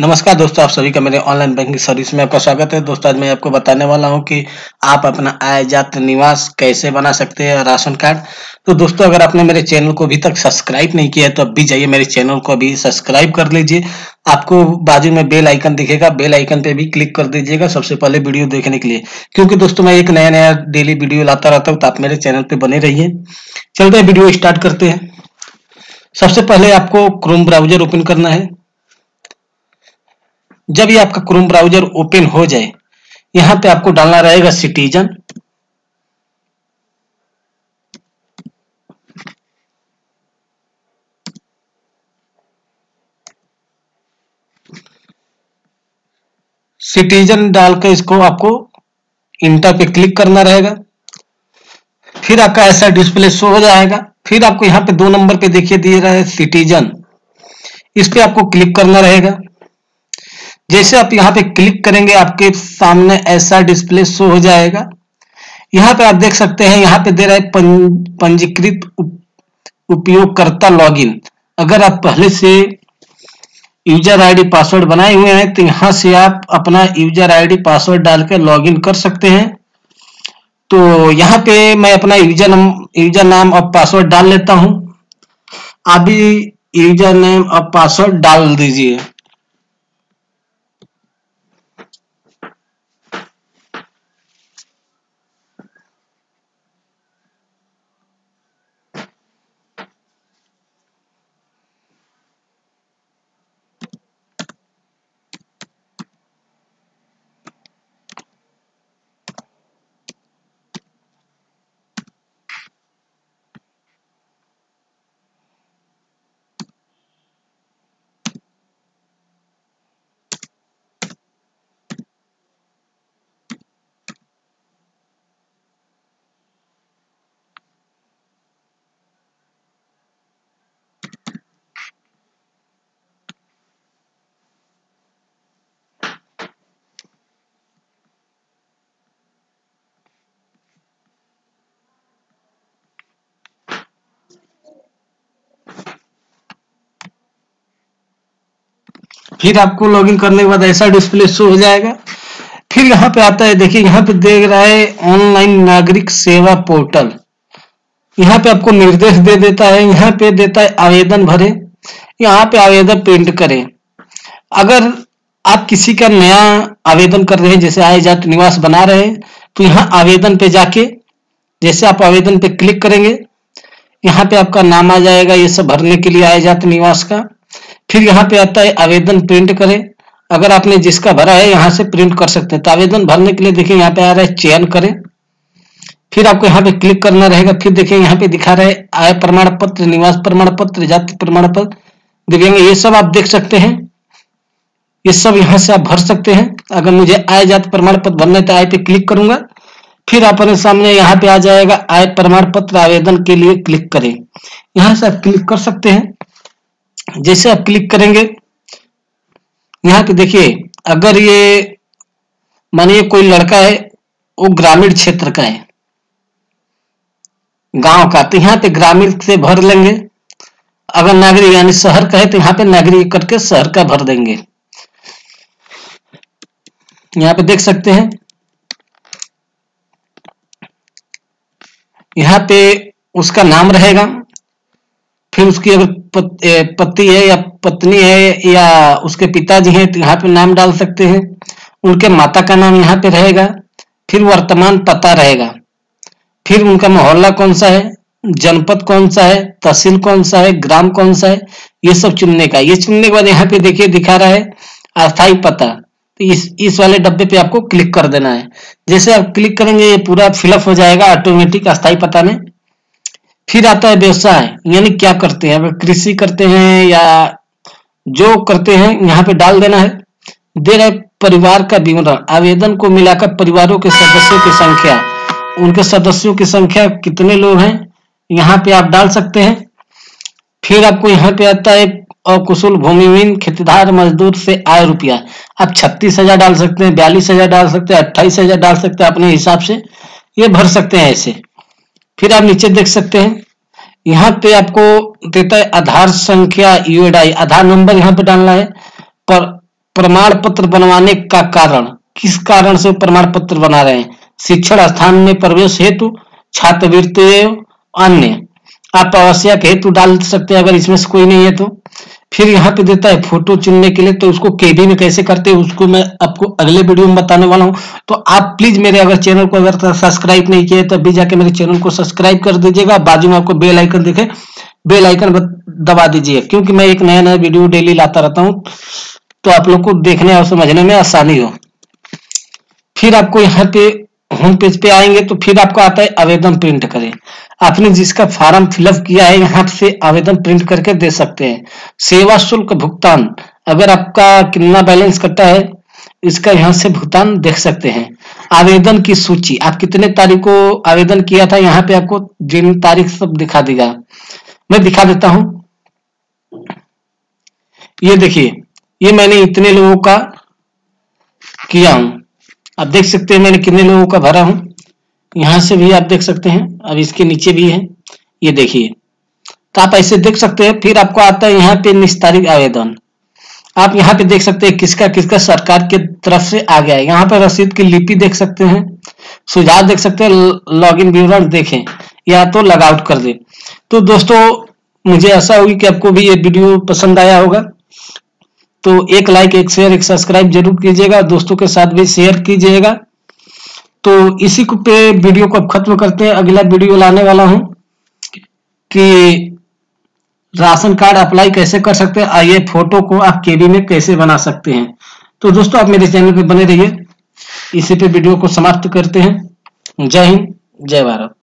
नमस्कार दोस्तों, आप सभी का मेरे ऑनलाइन बैंकिंग सर्विस में आपका स्वागत है। दोस्तों, आज मैं आपको बताने वाला हूँ कि आप अपना आय जात निवास कैसे बना सकते हैं राशन कार्ड। तो दोस्तों, अगर आपने मेरे चैनल को अभी तक सब्सक्राइब नहीं किया है तो अभी जाइए मेरे चैनल को अभी सब्सक्राइब कर लीजिए। आपको बाजू में बेल आइकन दिखेगा। बेल आइकन पे भी क्लिक कर दीजिएगा सबसे पहले वीडियो देखने के लिए। क्योंकि दोस्तों, मैं एक नया नया डेली वीडियो लाता रहता हूँ तो आप मेरे चैनल पे बने रहिए। चलते वीडियो स्टार्ट करते हैं। सबसे पहले आपको क्रोम ब्राउज़र ओपन करना है। जब ये आपका क्रोम ब्राउज़र ओपन हो जाए, यहाँ पे आपको डालना रहेगा सिटीजन सिटीजन डालकर इसको आपको इंटर पे क्लिक करना रहेगा। फिर आपका ऐसा डिस्प्ले शो हो जाएगा। फिर आपको यहाँ पे दो नंबर पे देखिए दिए रहा है सिटीजन इस पे आपको क्लिक करना रहेगा। जैसे आप यहाँ पे क्लिक करेंगे, आपके सामने ऐसा डिस्प्ले शो हो जाएगा। यहाँ पे आप देख सकते हैं, यहाँ पे दे रहा है पंजीकृत उपयोगकर्ता लॉगिन अगर आप पहले से यूज़र आईडी पासवर्ड बनाए हुए हैं तो यहाँ से आप अपना यूज़र आईडी पासवर्ड डाल के लॉगिन कर सकते हैं। तो यहाँ पे मैं अपना यूज़र यूज़र नाम और पासवर्ड डाल लेता हूँ। आप भी यूज़र नेम और पासवर्ड डाल दीजिए। फिर आपको लॉगिन करने के बाद ऐसा डिस्प्ले शो हो जाएगा। फिर यहाँ पे आता है, देखिए, यहाँ पे देख रहा है ऑनलाइन नागरिक सेवा पोर्टल यहाँ पे आपको निर्देश दे देता है, यहाँ पे देता है आवेदन भरे, यहाँ पे आवेदन प्रिंट करें। अगर आप किसी का नया आवेदन कर रहे हैं, जैसे आय जात निवास बना रहे हैं तो यहाँ आवेदन पे जाके, जैसे आप आवेदन पे क्लिक करेंगे, यहाँ पे आपका नाम आ जाएगा, ये सब भरने के लिए आय जात निवास का। फिर यहाँ पे आता है आवेदन प्रिंट करें। अगर आपने जिसका भरा है यहाँ से प्रिंट कर सकते हैं। तो आवेदन भरने के लिए देखिए यहाँ पे आ रहा है चयन करें। फिर आपको यहाँ पे क्लिक करना रहेगा। फिर देखिए यहाँ पे दिखा रहा है आय प्रमाण पत्र, निवास प्रमाण पत्र, जाति प्रमाण पत्र। दिखेंगे ये सब आप देख सकते हैं। ये सब यहाँ से आप भर सकते हैं। अगर मुझे आय, जाति प्रमाण पत्र भरना है तो आय पे क्लिक करूँगा। फिर अपने सामने यहाँ पे आ जाएगा आय प्रमाण पत्र आवेदन के लिए क्लिक करें। यहाँ से आप क्लिक कर सकते हैं। जैसे आप क्लिक करेंगे, यहाँ पे देखिए, अगर ये, मानिए कोई लड़का है, वो ग्रामीण क्षेत्र का है, गाँव का तो यहाँ पे ग्रामीण से भर लेंगे। अगर नागरिक, यानी शहर का है तो यहाँ पे नागरिक करके शहर का भर देंगे। यहाँ पे देख सकते हैं, यहाँ पे उसका नाम रहेगा फिर उसकी अगर पति है या पत्नी है या उसके पिताजी हैं तो यहाँ पे नाम डाल सकते हैं। उनके माता का नाम यहाँ पे रहेगा। फिर वर्तमान पता रहेगा। फिर उनका मोहल्ला कौन सा है? जनपद कौन सा है? तहसील कौन सा है? ग्राम कौन सा है? ये सब चुनने का। ये चुनने के बाद यहाँ पे देखिए, दिखा रहा है अस्थाई पता। तो इस इस वाले डब्बे पे आपको क्लिक कर देना है। जैसे आप क्लिक करेंगे, ये पूरा फिलअप हो जाएगा ऑटोमेटिक अस्थाई पता में। फिर आता है व्यवसाय। यानी क्या करते हैं? कृषि करते हैं या जो करते हैं, यहाँ पे डाल देना है। दे रहे परिवार का विवरण। आवेदन को मिलाकर परिवारों के सदस्यों की संख्या। उनके सदस्यों की संख्या कितने लोग हैं, यहाँ पे आप डाल सकते हैं। फिर आपको यहाँ पे आता है अकुशल भूमिहीन खेतीदार मजदूर से आय रुपया। आप छत्तीस हज़ार डाल सकते हैं, बयालीस हज़ार डाल सकते हैं, अट्ठाईस हज़ार डाल सकते हैं अपने हिसाब से। ये भर सकते हैं ऐसे। फिर आप नीचे देख सकते हैं। यहाँ पे आपको देता है आधार संख्या यूएडआई आधार नंबर यहाँ पे डालना है। पर प्रमाण पत्र बनवाने का कारण, किस कारण से प्रमाण पत्र बना रहे हैं? शिक्षण स्थान में प्रवेश हेतु, छात्रवृत्ति अन्य। आप आवश्यक हेतु डाल सकते हैं, अगर इसमें से कोई नहीं है तो। फिर यहाँ पे देता है फ़ोटो चुनने के लिए तो उसको केबी में कैसे करते हैं, उसको मैं आपको अगले वीडियो में बताने वाला हूँ। तो आप प्लीज़ मेरे अगर चैनल को अगर सब्सक्राइब नहीं किया तो अभी जाके मेरे चैनल को सब्सक्राइब कर दीजिएगा। बाजू में आपको बेल आइकन दिखे बेल आइकन दबा दीजिए। क्योंकि मैं एक नया नया वीडियो डेली लाता रहता हूँ तो आप लोग को देखने और समझने में आसानी हो। फिर आपको यहाँ पे होम पेज पे आएँगे तो फिर आपको आता है आवेदन प्रिंट करें। आपने जिसका फॉर्म फिलअप किया है, यहाँ से आवेदन प्रिंट करके दे सकते हैं। सेवा शुल्क भुगतान, अगर आपका कितना बैलेंस कटा है, इसका यहाँ से भुगतान देख सकते हैं। आवेदन की सूची, आप कितने तारीख को आवेदन किया था, यहाँ पे आपको दिन, तारीख सब दिखा देगा। मैं दिखा देता हूँ। ये देखिए, ये मैंने इतने लोगों का किया हूँ। आप देख सकते हैं मैंने कितने लोगों का भरा हूँ। यहाँ से भी आप देख सकते हैं, अब इसके नीचे भी है, ये देखिए। तो आप ऐसे देख सकते हैं, फिर आपको आता है यहाँ पे निस्तारित आवेदन। आप यहाँ पे देख सकते हैं किसका किसका सरकार के तरफ़ से आ गया है। यहाँ पे रसीद की लिपि देख सकते हैं, सुझाव देख सकते हैं, लॉगिन विवरण देखें, या तो लॉग आउट कर दे। तो दोस्तों, मुझे ऐसा होगी कि आपको भी ये वीडियो पसंद आया होगा। तो एक लाइक एक शेयर एक सब्सक्राइब ज़रूर कीजिएगा। दोस्तों के साथ भी शेयर कीजिएगा। तो इसी को पे वीडियो को अब खत्म करते हैं। अगला वीडियो लाने वाला हूँ कि राशन कार्ड अप्लाई कैसे कर सकते हैं, आइए फ़ोटो को आप केबी में कैसे बना सकते हैं। तो दोस्तों, आप मेरे चैनल पे बने रहिए। इसी पे वीडियो को समाप्त करते हैं। जय हिंद, जय भारत।